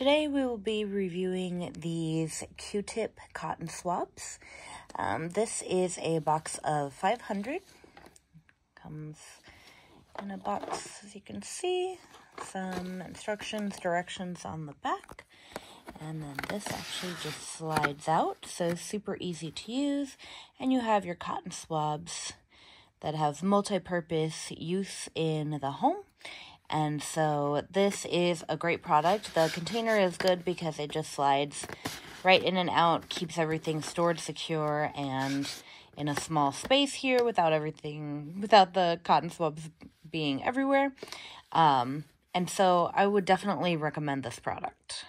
Today we will be reviewing these Q-tip cotton swabs. Um, this is a box of 500. Comes in a box, as you can see. Some instructions, directions on the back. And then this actually just slides out, so super easy to use. And you have your cotton swabs that have multi-purpose use in the home and so this is a great product. The container is good because it just slides right in and out, keeps everything stored secure and in a small space here without everything, without the cotton swabs being everywhere. Um, and so I would definitely recommend this product.